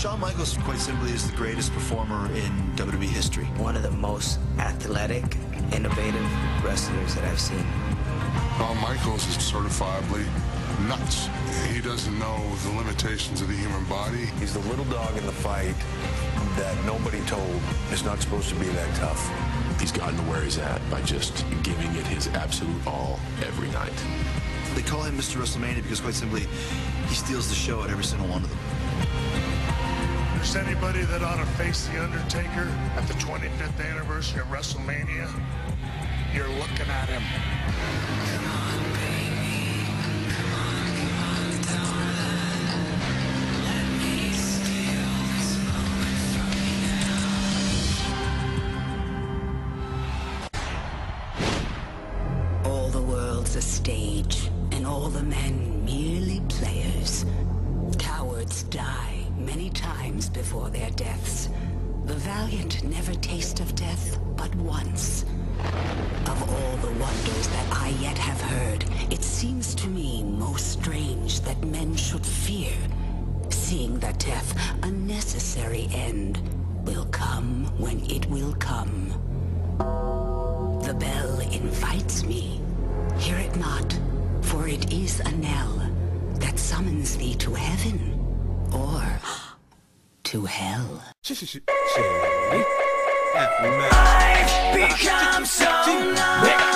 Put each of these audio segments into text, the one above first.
Shawn Michaels, quite simply, is the greatest performer in WWE history. One of the most athletic, innovative wrestlers that I've seen. Shawn Michaels is certifiably nuts. He doesn't know the limitations of the human body. He's the little dog in the fight that nobody told is not supposed to be that tough. He's gotten to where he's at by just giving it his absolute all every night. They call him Mr. WrestleMania because, quite simply, he steals the show at every single one of them. There's anybody that ought to face The Undertaker at the 25th anniversary of WrestleMania, you're looking at him. All the world's a stage, and all the men merely players. Cowards die many times before their deaths. The valiant never taste of death but once. Of all the wonders that I yet have heard, it seems to me most strange that men should fear, seeing that death, a necessary end, will come when it will come. The bell invites me. Hear it not, for it is a knell that summons thee to heaven or to hell. I've become so numb.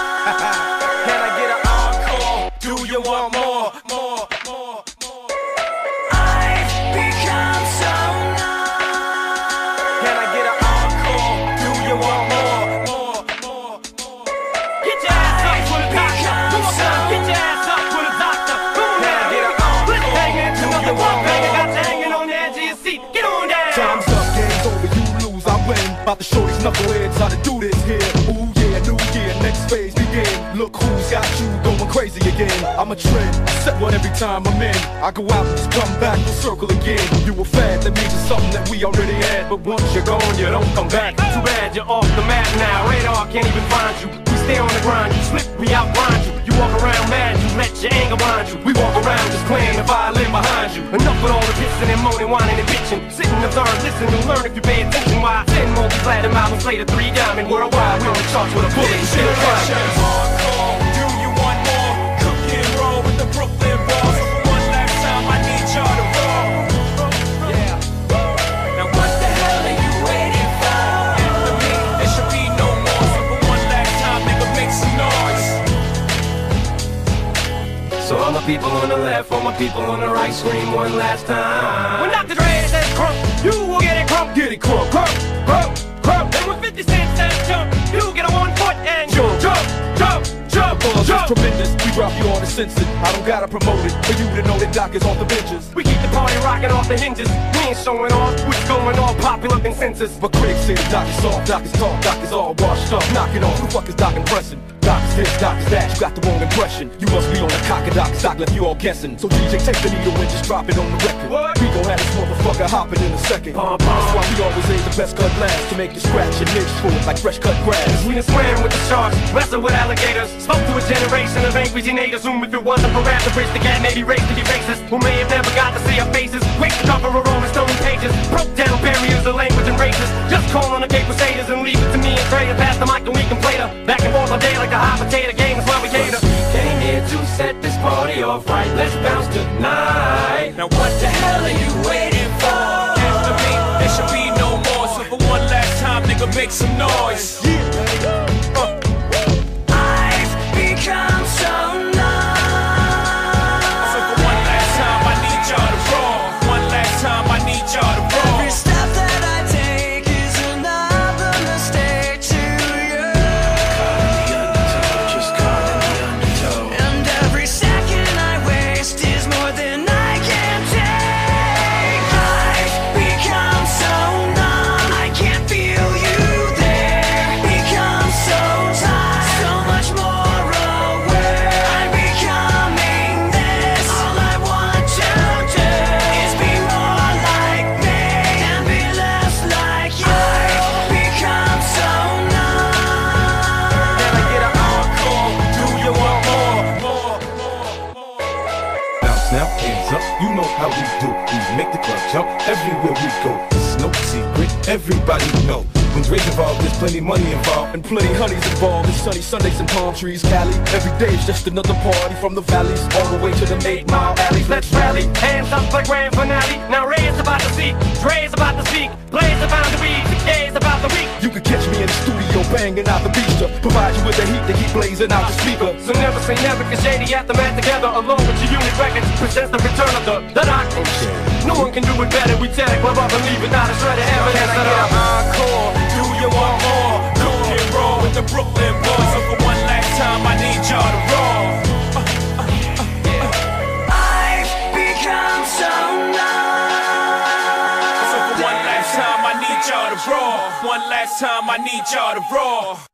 About to show these knuckleheads how to do this here. Ooh yeah, new year, next phase begin. Look who's got you going crazy again. I'm a trend, set one every time I'm in. I go out just come back, full circle again. You a fad, that means it's something that we already had. But once you're gone, you don't come back. Too bad you're off the map now. Radar can't even find you. We stay on the grind. You slip, we outgrind you. Walk around mad, you let your anger blind you. We walk around just playing the violin behind you. Enough with all the pissing and moaning, whining and bitching. Sit and observe, listen and learn if you pay attention. Why? Ten multi-platinum albums later, three diamond worldwide. We're on the charts with a bullet and shit. The left, all my people on the right, scream one last time. When Dr. Dre says crump, you will get it crump, get it crump, crump, crump, crump. And when 50 Cent says jump, you get a one foot and jump, jump, jump, jump, is jump. Drop you on the censored. I don't gotta promote it for you to know that Doc is off the benches. We keep the party rocking off the hinges. We ain't showing off what's going on, popular consensus. But critics say the Doc is soft, Doc is tall, Doc is all washed up. Knock it off, who the fuck is Doc impressing? Doc is this, Doc is that, you got the wrong impression. You must be on the cock of Doc, Doc left you all guessing. So DJ, take the needle and just drop it on the record. What? We gon' have this motherfucker hopping in a second. Pom. That's why we always aim the best cut last to make you scratch and itch for it like fresh cut grass. We done swam with the sharks, wrestled with alligators Spoke to a generation of angry teenagers Whom if it wasn't for rap, the bridge the gap may be raised to be racist Who may have never got to see our faces. Quick to cover our Rolling Stone pages Broke down barriers of language and races. Just call on the gay crusaders and leave it to me and Dre To pass the mic and we can play the back and forth all day like a hot potato game is why we cater We came here to set this party off right. Let's bounce tonight. Now what the hell are you waiting for? After me, there should be no more. So for one last time, nigga, make some noise. I've how we do. We make the club jump everywhere we go. It's no secret, everybody know. When Dre's involved, there's plenty money involved and plenty honeys involved. It's sunny Sundays and palm trees, Cali. Every day is just another party from the valleys all the way to the eight mile alleys. Let's rally, hands up for grand finale. Now Ray's about to speak, Dre's about to speak, Blaze about to be, Gay's about the week. You can catch me in the studio banging out the beats to provide you with the heat to keep blazing out the speaker. So never say never, cause the man together, along with your unit records, presents the return of the, the doc. No one can do it better, we the club up and leave without a shred of evidence Can I get an encore? You want more? Cook and roll with the Brooklyn boys. So for one last time, I need y'all to roll. I've become so numb. So for one last time, I need y'all to roll. One last time, I need y'all to roll.